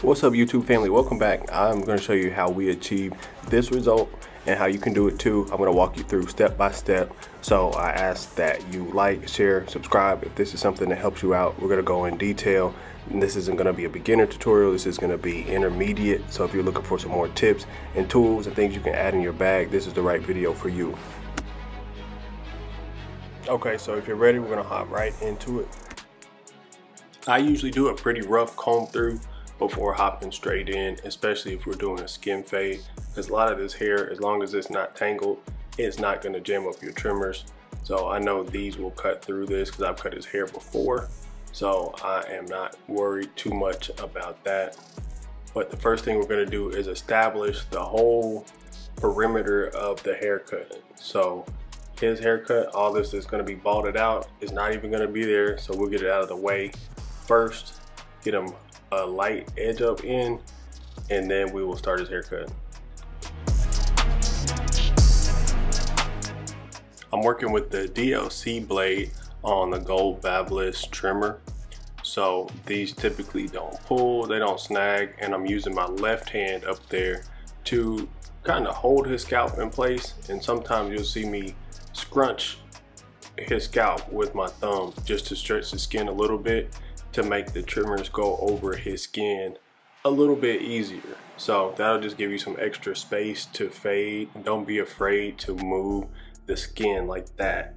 What's up YouTube family? Welcome back. I'm going to show you how we achieve this result and how you can do it too. I'm going to walk you through step by step. So I ask that you like, share, subscribe if this is something that helps you out. We're going to go in detail. This isn't going to be a beginner tutorial. This is going to be intermediate. So if you're looking for some more tips and tools and things you can add in your bag, this is the right video for you. Okay, so if you're ready, we're going to hop right into it. I usually do a pretty rough comb through before hopping straight in, especially if we're doing a skin fade. Because a lot of this hair, as long as it's not tangled, it's not gonna jam up your trimmers. So I know these will cut through this because I've cut his hair before. So I am not worried too much about that. But the first thing we're gonna do is establish the whole perimeter of the haircut. So his haircut, all this is gonna be balded out. It's not even gonna be there, so we'll get it out of the way first, get him a light edge up in, and then we will start his haircut. I'm working with the DLC blade on the gold Babyliss trimmer. So these typically don't pull, they don't snag, and I'm using my left hand up there to kind of hold his scalp in place. And sometimes you'll see me scrunch his scalp with my thumb just to stretch the skin a little bit to make the trimmers go over his skin a little bit easier. So that'll just give you some extra space to fade. Don't be afraid to move the skin like that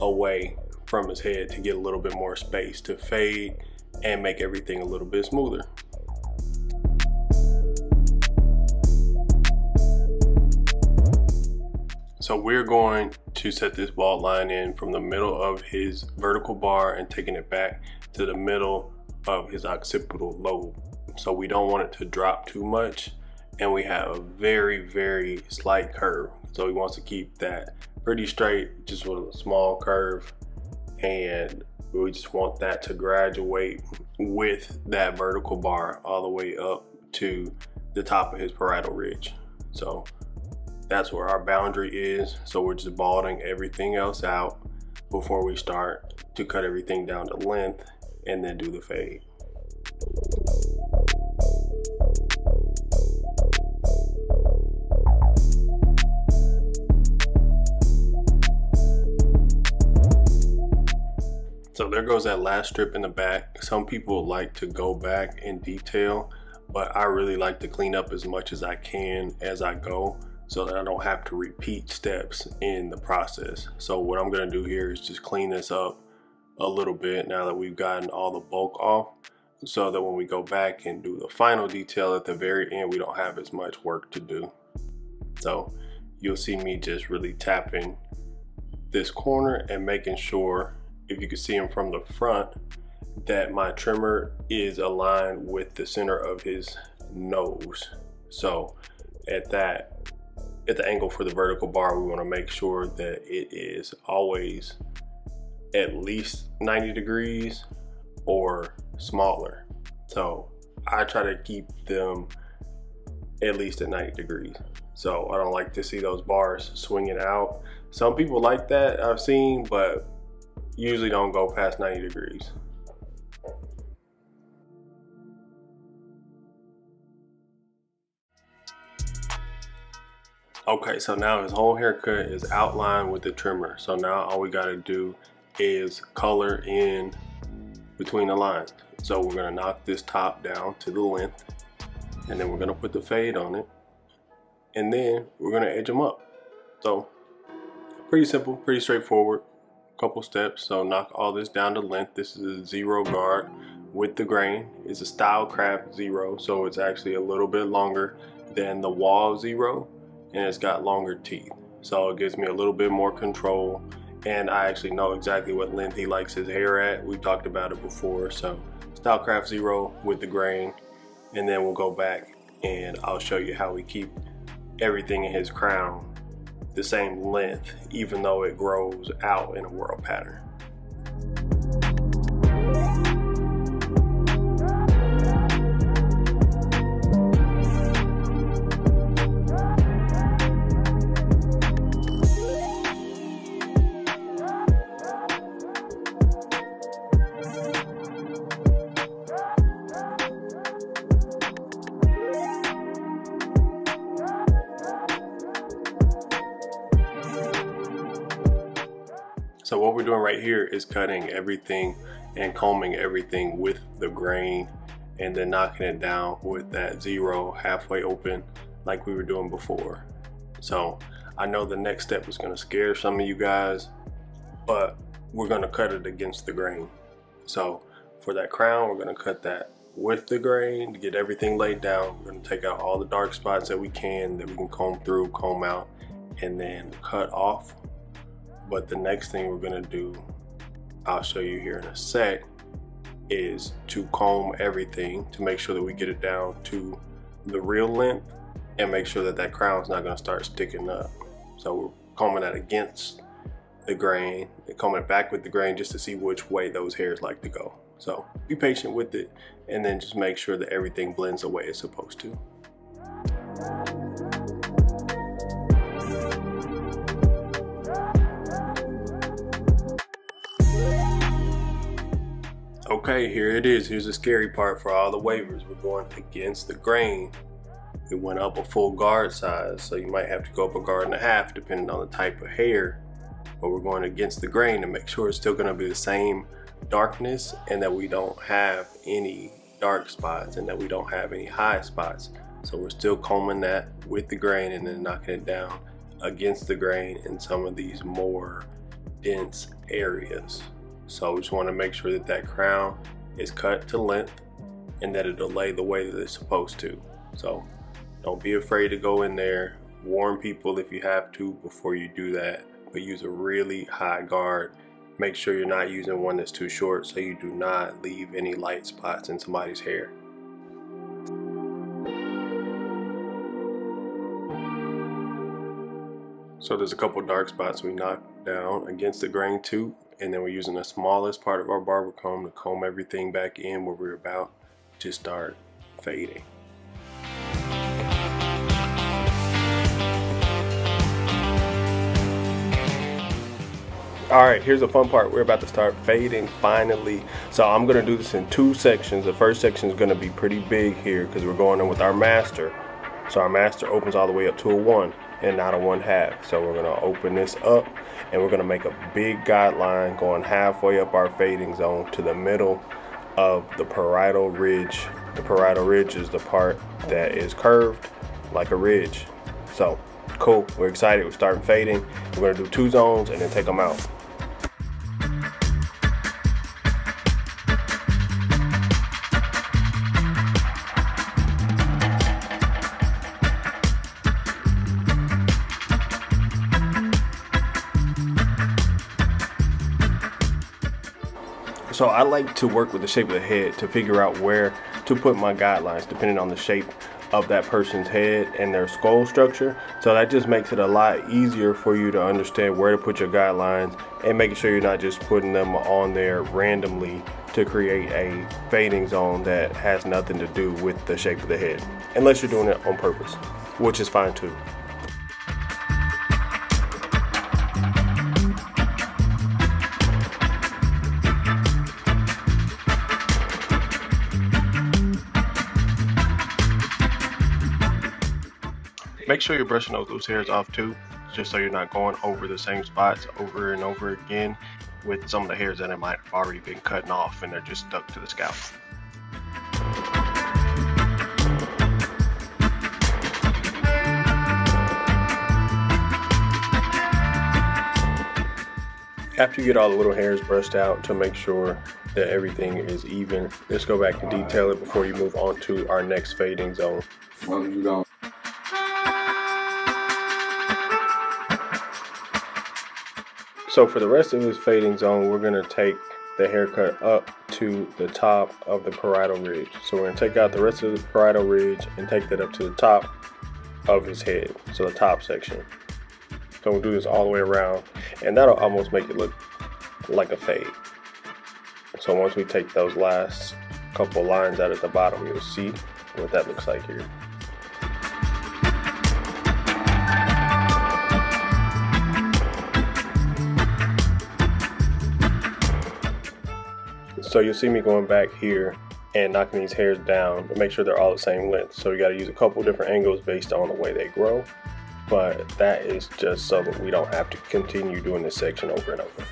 away from his head to get a little bit more space to fade and make everything a little bit smoother. So we're going to set this bald line in from the middle of his vertical bar and taking it back to the middle of his occipital lobe. So we don't want it to drop too much and we have a very, very slight curve. So he wants to keep that pretty straight, just with a small curve. And we just want that to graduate with that vertical bar all the way up to the top of his parietal ridge. So that's where our boundary is. So we're just balding everything else out before we start to cut everything down to length and then do the fade. So there goes that last strip in the back. Some people like to go back in detail, but I really like to clean up as much as I can as I go so that I don't have to repeat steps in the process. So what I'm gonna do here is just clean this up a little bit now that we've gotten all the bulk off so that when we go back and do the final detail at the very end, we don't have as much work to do. So you'll see me just really tapping this corner and making sure, if you can see him from the front, that my trimmer is aligned with the center of his nose. So at that, at the angle for the vertical bar, we wanna make sure that it is always at least 90 degrees or smaller. So I try to keep them at least at 90 degrees. So I don't like to see those bars swinging out. Some people like that I've seen, but usually don't go past 90 degrees. Okay, so now his whole haircut is outlined with the trimmer. So now all we gotta do is color in between the lines. So we're gonna knock this top down to the length and then we're gonna put the fade on it and then we're gonna edge them up. So pretty simple, pretty straightforward, couple steps. So knock all this down to length. This is a zero guard with the grain. It's a style Stylecraft zero, so it's actually a little bit longer than the Wahl zero and it's got longer teeth. So it gives me a little bit more control and I actually know exactly what length he likes his hair at. We talked about it before. So Stylecraft Zero with the grain and then we'll go back and I'll show you how we keep everything in his crown the same length even though it grows out in a whorl pattern. Right here is cutting everything and combing everything with the grain and then knocking it down with that zero halfway open like we were doing before. So I know the next step is gonna scare some of you guys, but we're gonna cut it against the grain. So for that crown, we're gonna cut that with the grain to get everything laid down. We're gonna take out all the dark spots that we can, that we can comb through, comb out, and then cut off. But the next thing we're gonna do, I'll show you here in a sec, is to comb everything to make sure that we get it down to the real length and make sure that that crown's not gonna start sticking up. So we're combing that against the grain and combing it back with the grain just to see which way those hairs like to go. So be patient with it and then just make sure that everything blends the way it's supposed to. Okay, here it is. Here's the scary part for all the wavers. We're going against the grain. It went up a full guard size, so you might have to go up a guard and a half depending on the type of hair. But we're going against the grain to make sure it's still gonna be the same darkness and that we don't have any dark spots and that we don't have any high spots. So we're still combing that with the grain and then knocking it down against the grain in some of these more dense areas. So we just want to make sure that that crown is cut to length and that it'll lay the way that it's supposed to. So don't be afraid to go in there. Warn people if you have to before you do that, but use a really high guard. Make sure you're not using one that's too short so you do not leave any light spots in somebody's hair. So there's a couple dark spots we knocked down against the grain too and then we're using the smallest part of our barber comb to comb everything back in where we're about to start fading. All right, here's the fun part. We're about to start fading finally. So I'm gonna do this in two sections. The first section is gonna be pretty big here because we're going in with our master. So our master opens all the way up to a one and not a one half. So we're gonna open this up and we're gonna make a big guideline going halfway up our fading zone to the middle of the parietal ridge. The parietal ridge is the part that is curved like a ridge. So cool, we're excited, we're starting fading. We're gonna do two zones and then take them out. So I like to work with the shape of the head to figure out where to put my guidelines depending on the shape of that person's head and their skull structure. So that just makes it a lot easier for you to understand where to put your guidelines and making sure you're not just putting them on there randomly to create a fading zone that has nothing to do with the shape of the head. Unless you're doing it on purpose, which is fine too. Make sure you're brushing those loose hairs off too, just so you're not going over the same spots over and over again with some of the hairs that might have already been cutting off and they're just stuck to the scalp. After you get all the little hairs brushed out to make sure that everything is even, let's go back and detail it before you move on to our next fading zone. So for the rest of this fading zone, we're gonna take the haircut up to the top of the parietal ridge. So we're gonna take out the rest of the parietal ridge and take that up to the top of his head, so the top section. So we'll do this all the way around, and that'll almost make it look like a fade. So once we take those last couple lines out at the bottom, you'll see what that looks like here. So you'll see me going back here and knocking these hairs down to make sure they're all the same length. So you got to use a couple different angles based on the way they grow. but that is just so that we don't have to continue doing this section over and over.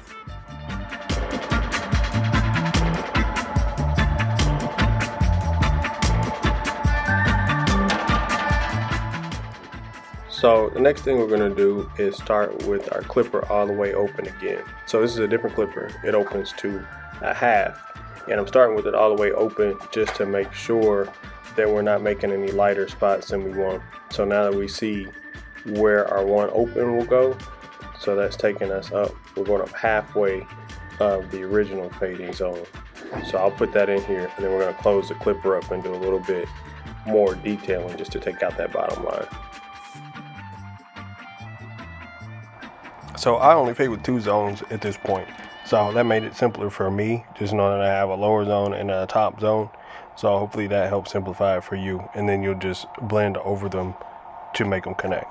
So the next thing we're going to do is start with our clipper all the way open again. So this is a different clipper. It opens to a half and I'm starting with it all the way open just to make sure that we're not making any lighter spots than we want. So now that we see where our one open will go, so that's taking us up, we're going up halfway of the original fading zone. So I'll put that in here and then we're going to close the clipper up and do a little bit more detailing just to take out that bottom line. So I only fade with two zones at this point. So that made it simpler for me, just knowing that I have a lower zone and a top zone. So hopefully that helps simplify it for you. And then you'll just blend over them to make them connect.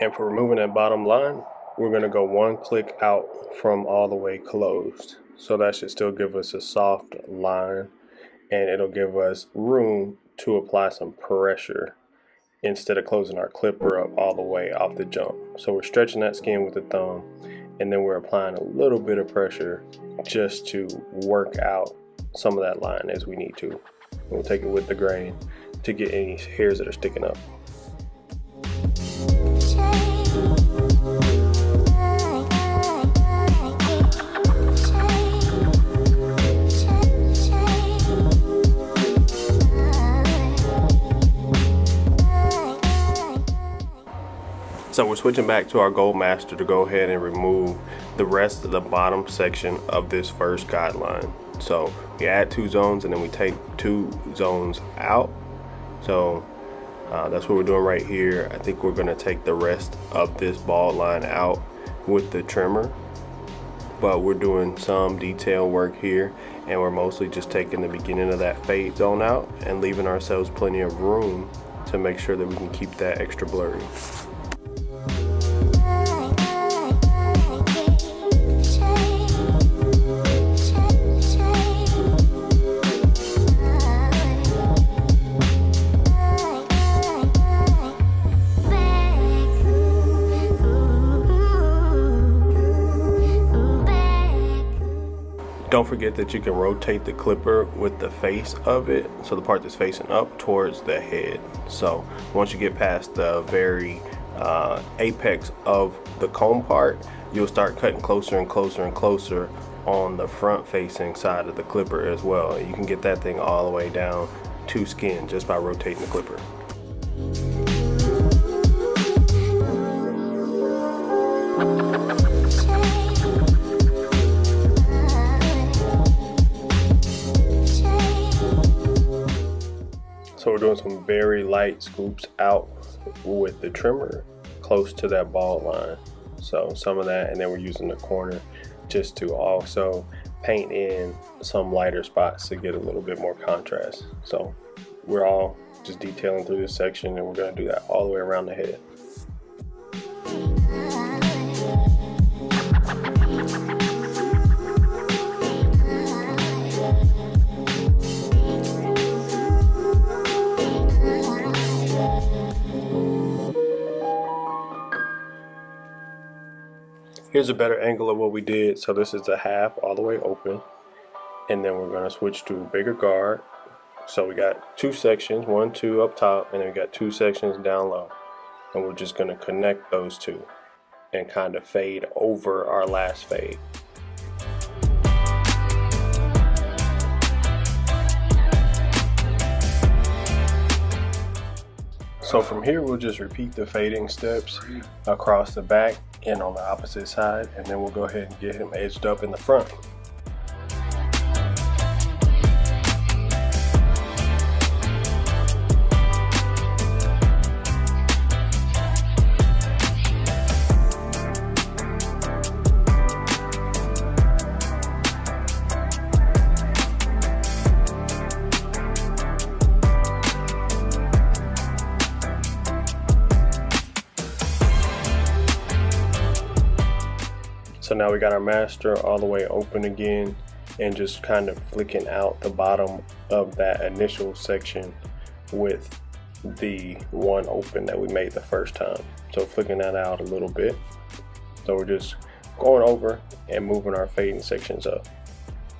And for removing that bottom line, we're gonna go one click out from all the way closed. So that should still give us a soft line and it'll give us room to apply some pressure instead of closing our clipper up all the way off the jump. So we're stretching that skin with the thumb and then we're applying a little bit of pressure just to work out some of that line as we need to. We'll take it with the grain to get any hairs that are sticking up. So we're switching back to our Gold Master to go ahead and remove the rest of the bottom section of this first guideline. So we add two zones and then we take two zones out. So uh, that's what we're doing right here. I think we're gonna take the rest of this bald line out with the trimmer. But we're doing some detail work here and we're mostly just taking the beginning of that fade zone out and leaving ourselves plenty of room to make sure that we can keep that extra blurry. Don't forget that you can rotate the clipper with the face of it, so the part that's facing up towards the head. So once you get past the very uh, apex of the comb part, you'll start cutting closer and closer and closer on the front facing side of the clipper as well. You can get that thing all the way down to skin just by rotating the clipper. Doing some very light scoops out with the trimmer close to that bald line. So some of that, and then we're using the corner just to also paint in some lighter spots to get a little bit more contrast. So we're all just detailing through this section and we're gonna do that all the way around the head. Here's a better angle of what we did. So this is the half all the way open. And then we're gonna switch to bigger guard. So we got two sections, one, two up top, and then we got two sections down low. And we're just gonna connect those two and kind of fade over our last fade. So from here, we'll just repeat the fading steps across the back and on the opposite side, and then we'll go ahead and get him edged up in the front. We got our master all the way open again and just kind of flicking out the bottom of that initial section with the one open that we made the first time. So flicking that out a little bit. So we're just going over and moving our fading sections up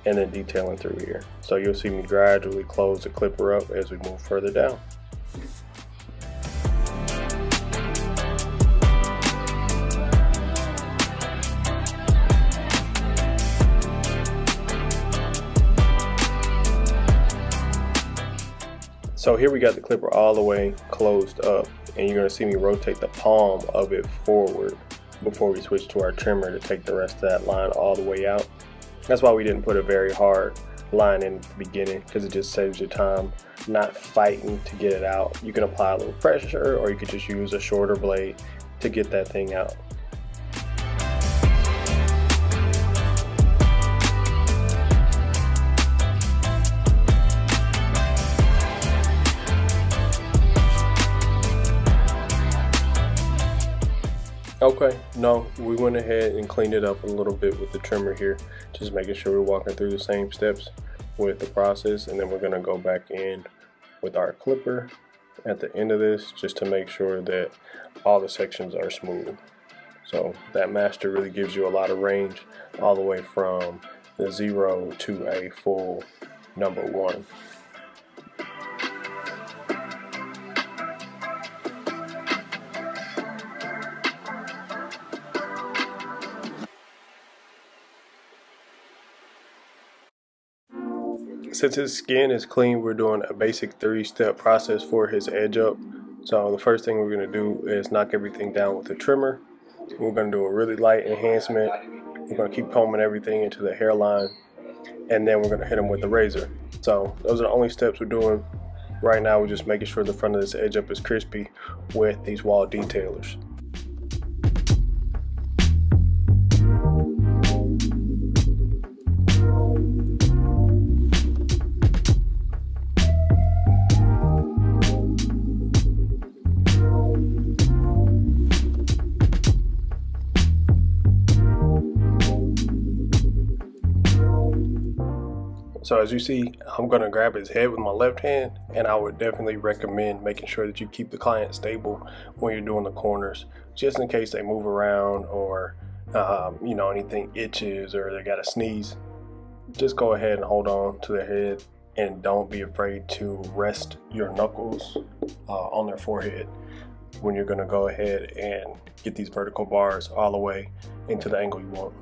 and then detailing through here. So you'll see me gradually close the clipper up as we move further down. So here we got the clipper all the way closed up and you're gonna see me rotate the palm of it forward before we switch to our trimmer to take the rest of that line all the way out. That's why we didn't put a very hard line in the beginning because it just saves you time not fighting to get it out. You can apply a little pressure or you could just use a shorter blade to get that thing out. Okay, no, we went ahead and cleaned it up a little bit with the trimmer here, just making sure we're walking through the same steps with the process, and then we're gonna go back in with our clipper at the end of this, just to make sure that all the sections are smooth. So that master really gives you a lot of range all the way from the zero to a full number one. Since his skin is clean, we're doing a basic three-step process for his edge up. So the first thing we're going to do is knock everything down with a trimmer. We're going to do a really light enhancement. We're going to keep combing everything into the hairline. And then we're going to hit him with the razor. So those are the only steps we're doing. Right now we're just making sure the front of this edge up is crispy with these Wahl detailers. So as you see, I'm gonna grab his head with my left hand and I would definitely recommend making sure that you keep the client stable when you're doing the corners, just in case they move around or um, you know, anything itches or they got a sneeze. Just go ahead and hold on to their head and don't be afraid to rest your knuckles uh, on their forehead when you're gonna go ahead and get these vertical bars all the way into the angle you want.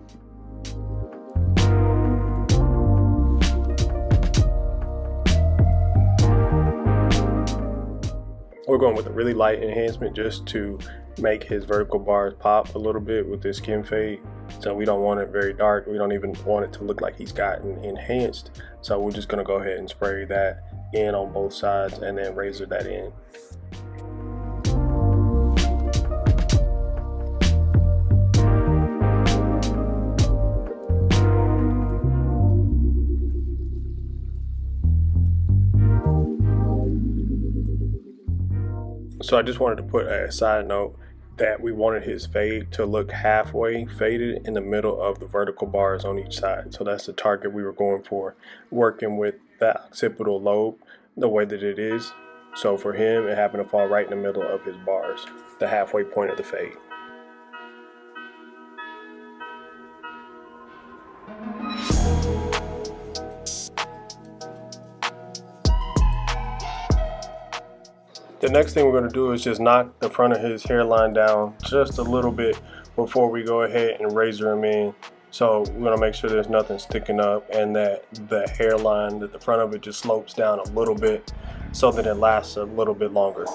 We're going with a really light enhancement just to make his vertical bars pop a little bit with this skin fade. So we don't want it very dark. We don't even want it to look like he's gotten enhanced. So we're just gonna go ahead and spray that in on both sides and then razor that in. So I just wanted to put a side note that we wanted his fade to look halfway faded in the middle of the vertical bars on each side. So that's the target we were going for, working with that occipital lobe the way that it is. So for him, it happened to fall right in the middle of his bars, the halfway point of the fade. The next thing we're going to do is just knock the front of his hairline down just a little bit before we go ahead and razor him in. So we're going to make sure there's nothing sticking up and that the hairline, that the front of it just slopes down a little bit so that it lasts a little bit longer.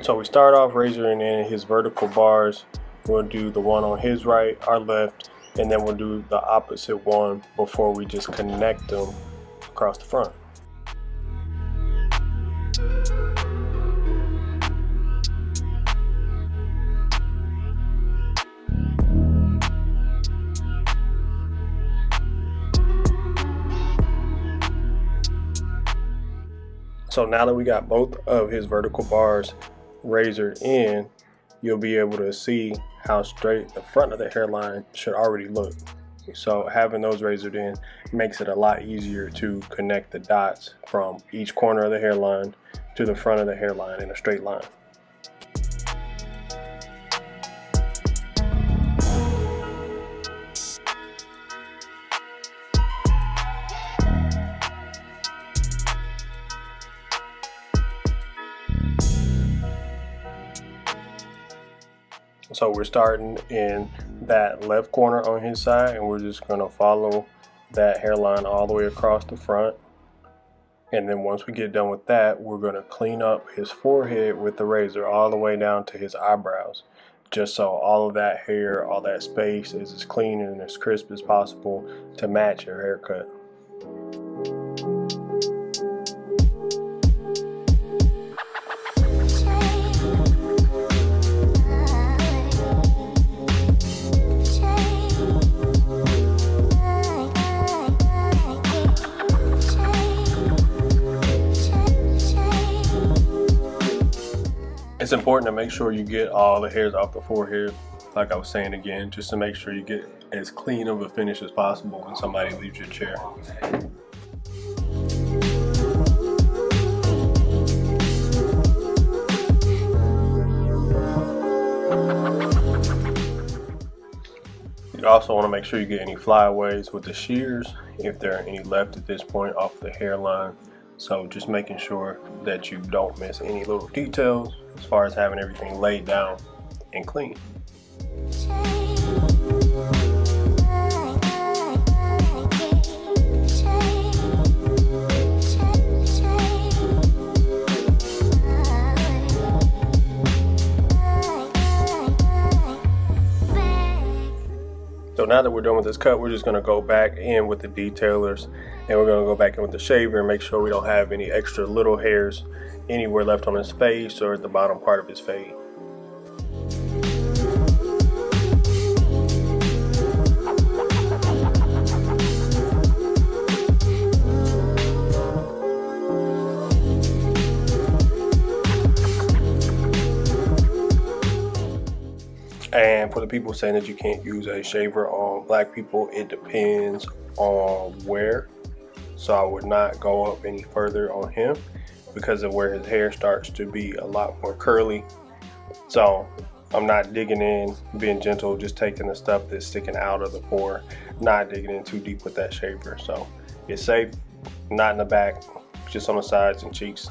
So we start off razoring in his vertical bars. We'll do the one on his right, our left, and then we'll do the opposite one before we just connect them across the front. So now that we got both of his vertical bars razored in, you'll be able to see how straight the front of the hairline should already look. So having those razored in makes it a lot easier to connect the dots from each corner of the hairline to the front of the hairline in a straight line. We're starting in that left corner on his side and we're just to follow that hairline all the way across the front. And then once we get done with that, we're to clean up his forehead with the razor all the way down to his eyebrows. Just so all of that hair, all that space is as clean and as crisp as possible to match your haircut. It's important to make sure you get all the hairs off the forehead, like I was saying again, just to make sure you get as clean of a finish as possible when somebody leaves your chair. You also want to make sure you get any flyaways with the shears, if there are any left at this point off the hairline. So just making sure that you don't miss any little details as far as having everything laid down and clean. So now that we're done with this cut, we're just gonna go back in with the detailers and we're gonna go back in with the shaver and make sure we don't have any extra little hairs anywhere left on his face or at the bottom part of his fade. And for the people saying that you can't use a shaver on black people, it depends on where. So I would not go up any further on him because of where his hair starts to be a lot more curly. So I'm not digging in, being gentle, just taking the stuff that's sticking out of the pore, not digging in too deep with that shaver. So it's safe, not in the back, just on the sides and cheeks.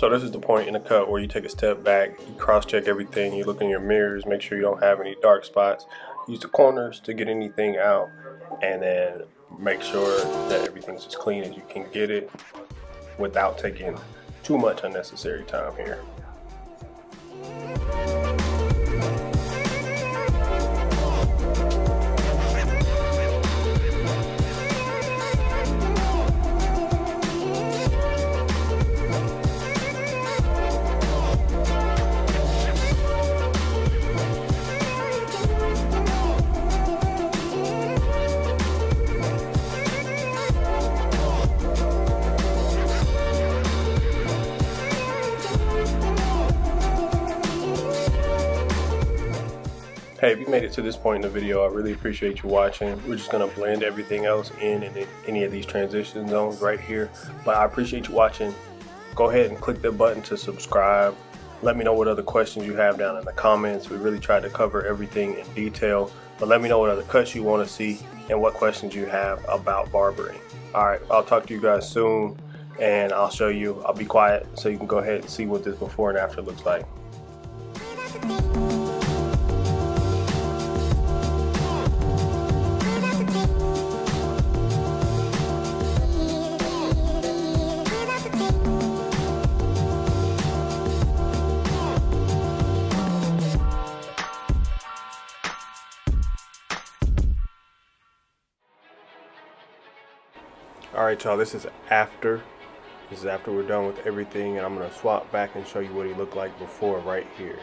So this is the point in the cut where you take a step back, you cross-check everything, you look in your mirrors, make sure you don't have any dark spots. Use the corners to get anything out, and then make sure that everything's as clean as you can get it without taking too much unnecessary time here. Hey, if you made it to this point in the video, I really appreciate you watching. We're just gonna blend everything else in in any of these transition zones right here. But I appreciate you watching. Go ahead and click the button to subscribe. Let me know what other questions you have down in the comments. We really tried to cover everything in detail. But let me know what other cuts you wanna see and what questions you have about barbering. All right, I'll talk to you guys soon and I'll show you. I'll be quiet so you can go ahead and see what this before and after looks like. all right y'all this is after this is after we're done with everything and I'm gonna swap back and show you what he looked like before right here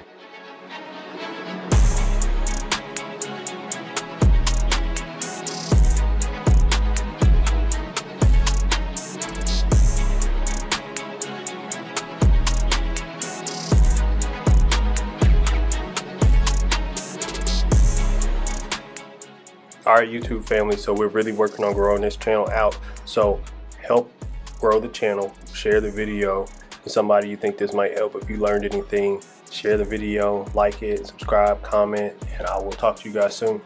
All right, YouTube family, so we're really working on growing this channel out. So help grow the channel, share the video with somebody you think this might help. If you learned anything, share the video, like it, subscribe, comment, and I will talk to you guys soon.